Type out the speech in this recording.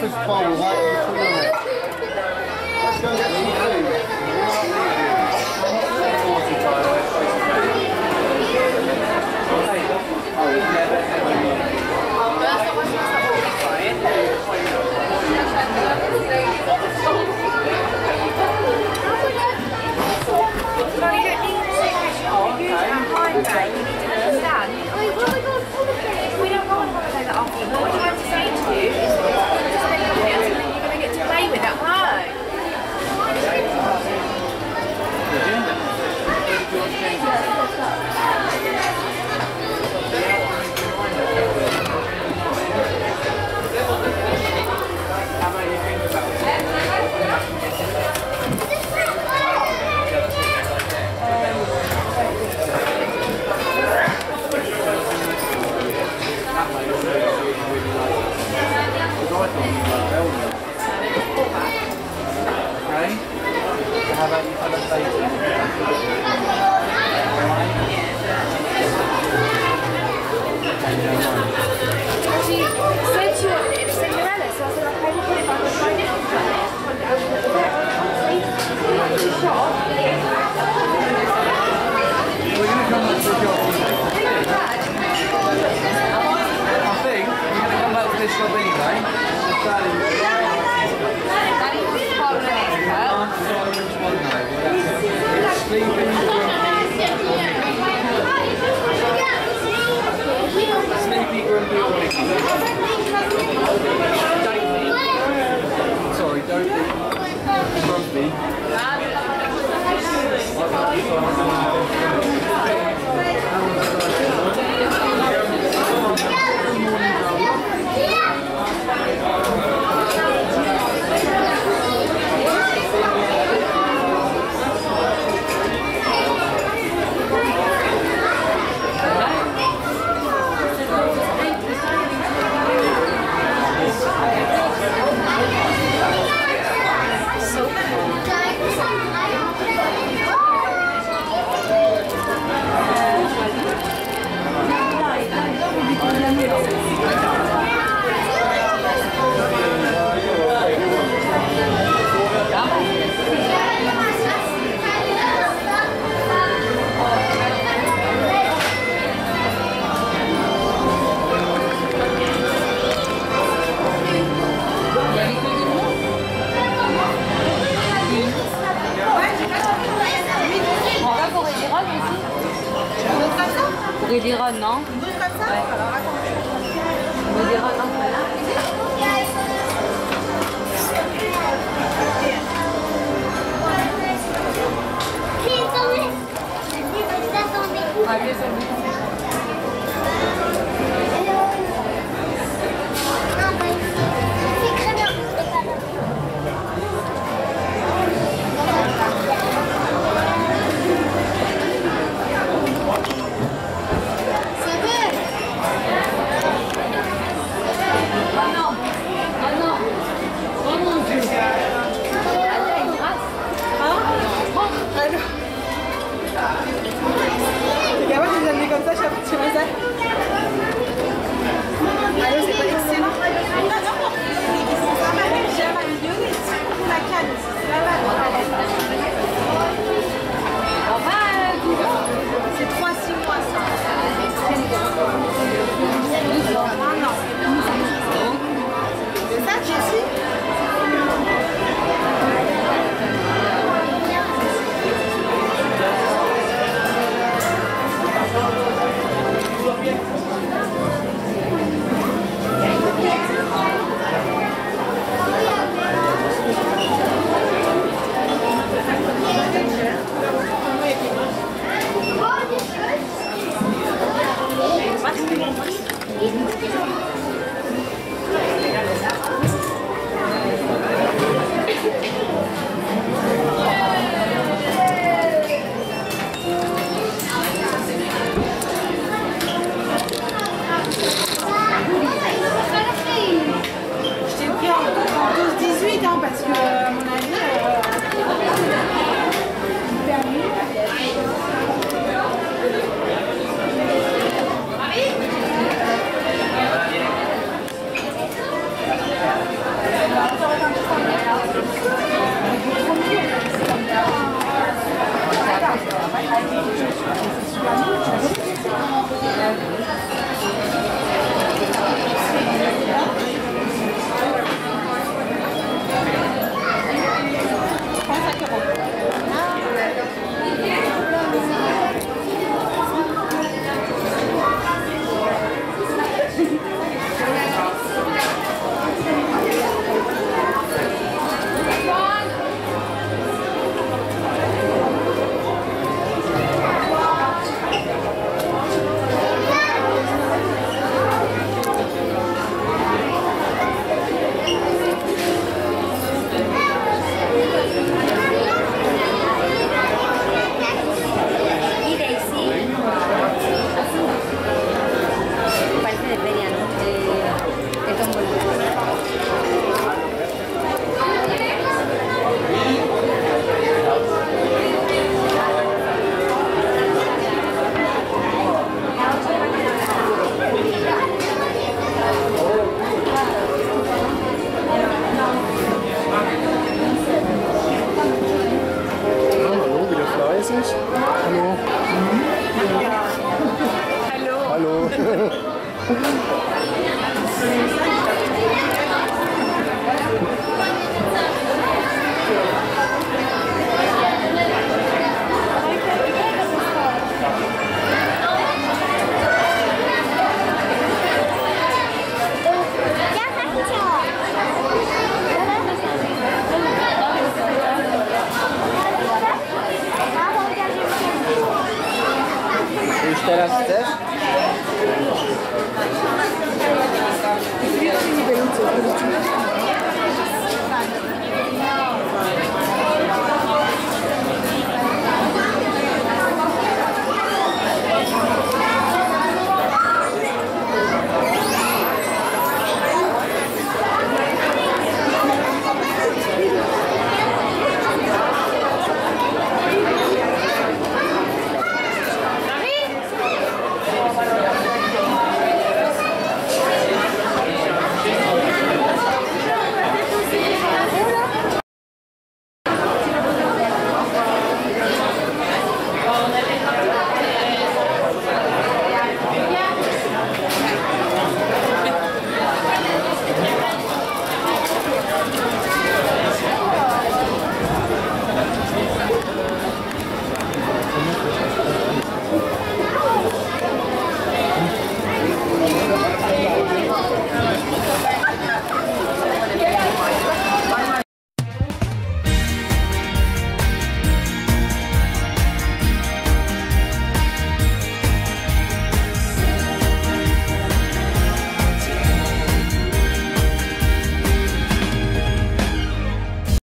breakfast bowl right in between us. Let's go get some food. Thank you. Okay? आगे sir bütçemize